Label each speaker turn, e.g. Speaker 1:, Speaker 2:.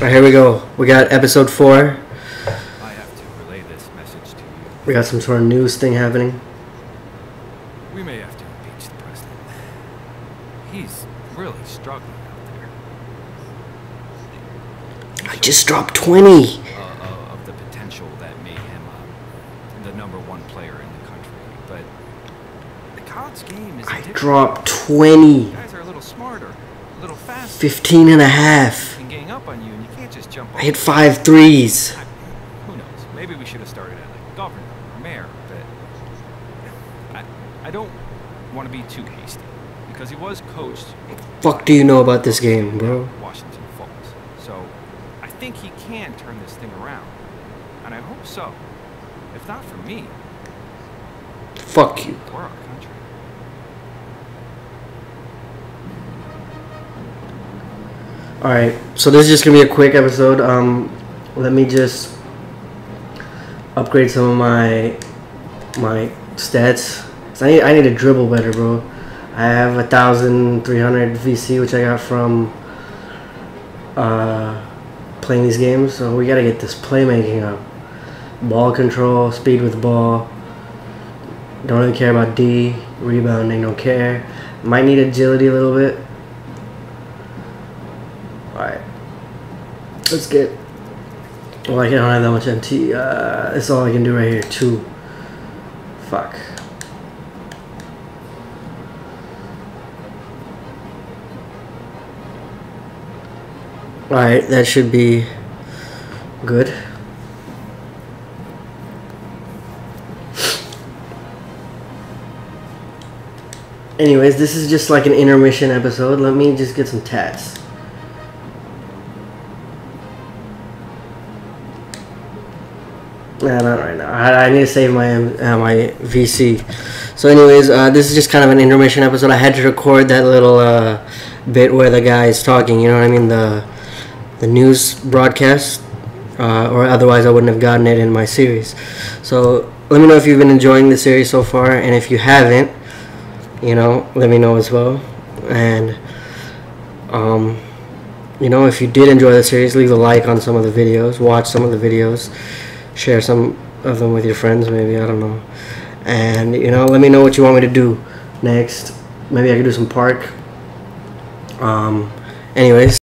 Speaker 1: Alright, here we go. We got episode four.
Speaker 2: I have to relay this message to you.
Speaker 1: We got some sort of news thing happening.
Speaker 2: We may have to impeach the president. He's really struggling out there.
Speaker 1: I just dropped 20.
Speaker 2: Uh, uh, of the potential that made him uh, the number one player in the country. But the college game is
Speaker 1: I
Speaker 2: different.
Speaker 1: dropped 20.
Speaker 2: Guys are a little smarter, a little faster.
Speaker 1: 15 and a half.
Speaker 2: Jump.
Speaker 1: I hit five threes.
Speaker 2: I- Who knows? Maybe we should have started at like governor or mayor, but I, I don't want to be too hasty because he was coached
Speaker 1: Fuck do you know about this game, bro?
Speaker 2: Washington Falls. So I think he can turn this thing around. And I hope so. If not for me,
Speaker 1: Fuck you.
Speaker 2: for our country.
Speaker 1: Alright, so this is just gonna be a quick episode. Um, let me just upgrade some of my my stats. 'Cause I need, I need to dribble better, bro. I have a thousand three hundred VC, which I got from uh, playing these games. So we gotta get this playmaking up. Ball control, speed with ball. Don't really care about D, rebounding, don't care. Might need agility a little bit. Let's get. Well, I don't have that much MT. Uh, that's all I can do right here. Two. Fuck. Alright, that should be good. Anyways, this is just like an intermission episode. Let me just get some tats. Nah, not right now. I, I need to save my um, uh, my VC. So, anyways, uh, this is just kind of an intermission episode. I had to record that little uh, bit where the guy is talking. You know what I mean? The the news broadcast, uh, or otherwise I wouldn't have gotten it in my series. So, let me know if you've been enjoying the series so far, and if you haven't, you know, let me know as well. And um, you know, if you did enjoy the series, leave a like on some of the videos, watch some of the videos, share some of them with your friends, maybe, I don't know. And, you know, let me know what you want me to do next. Maybe I could do some park. Um, anyways.